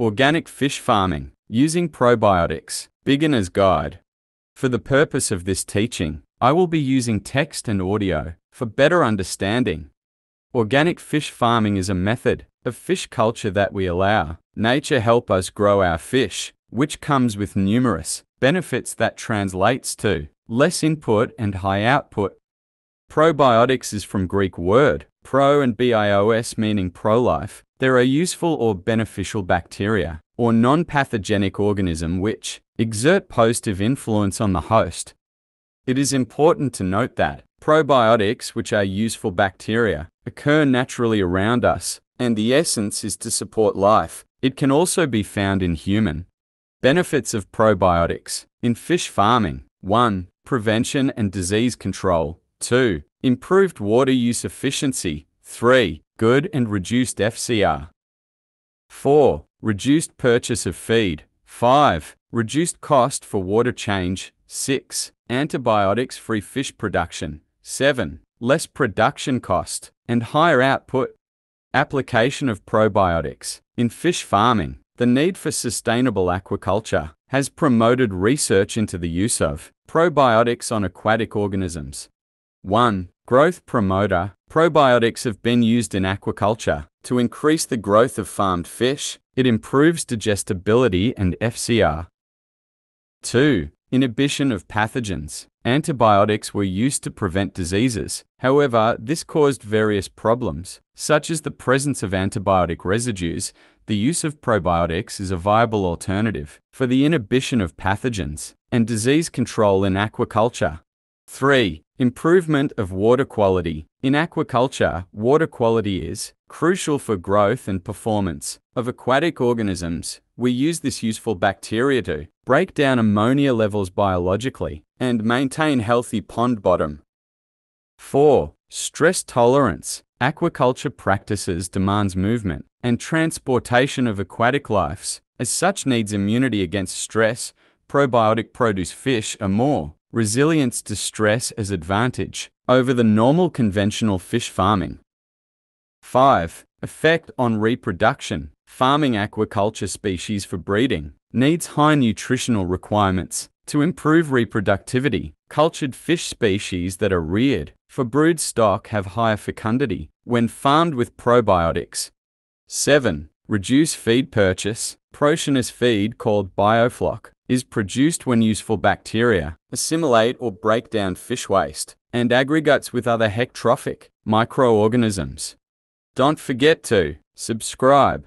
Organic fish farming, using probiotics, beginner's guide. For the purpose of this teaching, I will be using text and audio for better understanding. Organic fish farming is a method of fish culture that we allow nature help us grow our fish, which comes with numerous benefits that translates to less input and high output. Probiotics is from Greek word pro and bios meaning pro-life. There are useful or beneficial bacteria or non-pathogenic organism which exert positive influence on the host. It is important to note that probiotics, which are useful bacteria, occur naturally around us, and the essence is to support life. It can also be found in human. Benefits of probiotics in fish farming 1. Prevention and disease control. 2. Improved water use efficiency. 3. Good and reduced FCR. 4. Reduced purchase of feed. 5. Reduced cost for water change. 6. Antibiotics free fish production. 7. Less production cost and higher output. Application of probiotics in fish farming. The need for sustainable aquaculture has promoted research into the use of probiotics on aquatic organisms. 1. Growth promoter. Probiotics have been used in aquaculture to increase the growth of farmed fish. It improves digestibility and FCR. 2. Inhibition of pathogens. Antibiotics were used to prevent diseases. However, this caused various problems, such as the presence of antibiotic residues. The use of probiotics is a viable alternative for the inhibition of pathogens and disease control in aquaculture. 3. Improvement of water quality. In aquaculture, water quality is crucial for growth and performance of aquatic organisms. We use this useful bacteria to break down ammonia levels biologically and maintain healthy pond bottom. 4. Stress tolerance. Aquaculture practices demands movement and transportation of aquatic lives. As such needs immunity against stress, probiotic produce fish are more resilience to stress as advantage over the normal conventional fish farming. 5. Effect on reproduction. Farming aquaculture species for breeding needs high nutritional requirements to improve reproductivity. Cultured fish species that are reared for brood stock have higher fecundity when farmed with probiotics. 7. Reduce feed purchase. Proteinous feed called biofloc is produced when useful bacteria assimilate or break down fish waste and aggregates with other heterotrophic microorganisms. Don't forget to subscribe.